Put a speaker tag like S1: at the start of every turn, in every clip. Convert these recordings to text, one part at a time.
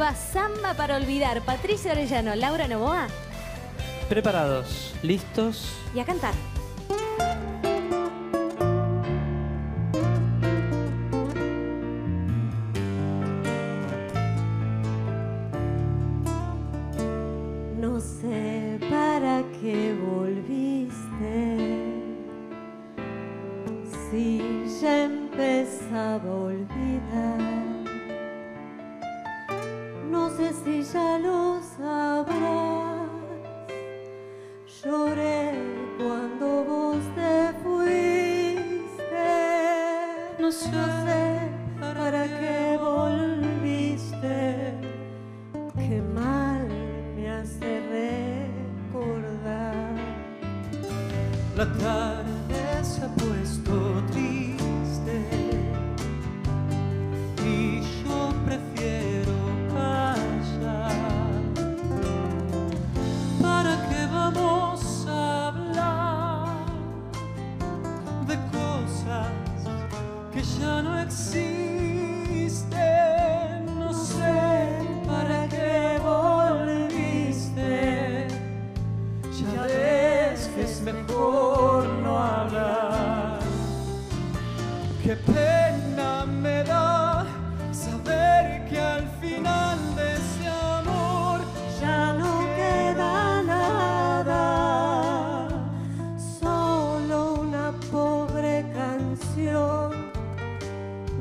S1: Va Samba para olvidar. Patricia Orellano, Laura Novoa
S2: Preparados, listos.
S1: y a cantar.
S3: No sé para qué volviste, si ya empezaba a olvidar. Si ya lo sabrás. Lloré cuando vos te fuiste. No sé para qué volviste. Qué mal me hace recordar.
S4: La tarde ¿Para qué vamos a hablar de cosas que ya no existen? No sé para qué volviste. Ya ves que es mejor no hablar.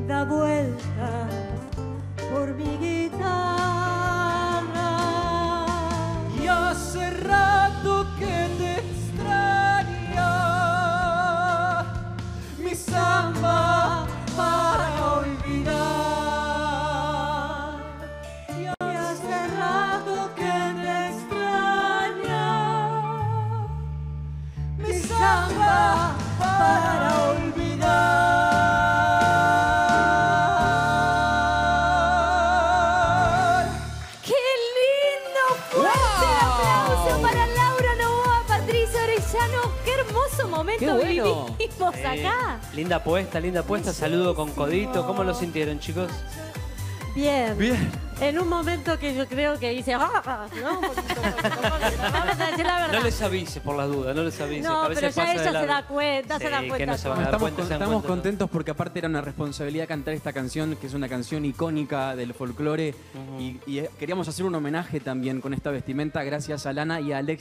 S4: Da
S3: vueltas por mi guitarra.
S4: y hace rato que te extraña mi samba para olvidar.
S3: Y hace rato que te extraña
S4: mi samba para
S1: momento
S2: ¡Qué bueno!
S1: vivimos
S2: Eh,
S1: acá!
S2: Linda puesta, linda puesta. Saludo con codito. ¿Cómo lo sintieron, chicos?
S3: Bien.
S2: Bien.
S3: En un momento que yo creo que hice, "Ah", ¿no? Un poquito, Vamos a decir la verdad.
S2: No les avises por las dudas, no les avises.
S3: No,
S2: a veces
S3: pero ya ella se da cuenta, se da
S2: que
S3: cuenta
S2: no se van a dar
S5: Estamos,
S2: cuenta,
S5: con-
S2: se dan
S5: estamos
S2: cuenta.
S5: contentos porque aparte era una responsabilidad cantar esta canción, que es una canción icónica del folclore. y, y, eh, queríamos hacer un homenaje también con esta vestimenta, gracias a Lana y a Alex.